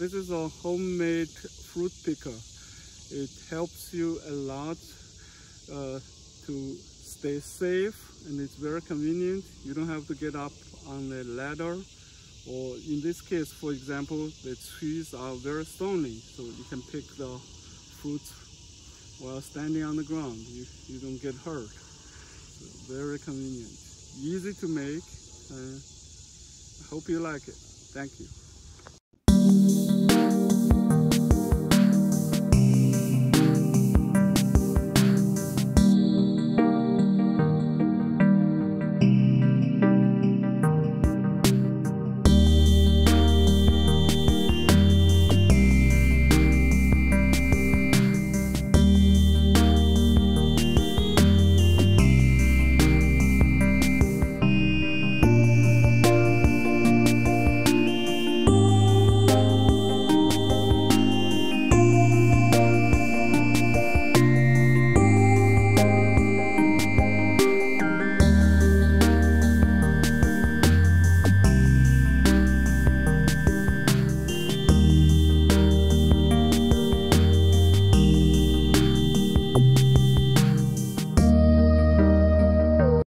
This is a homemade fruit picker. It helps you a lot uh, to stay safe and it's very convenient. You don't have to get up on a ladder or in this case, for example, the trees are very stony, so you can pick the fruits while standing on the ground. You, you don't get hurt. So very convenient. Easy to make. Uh, hope you like it. Thank you.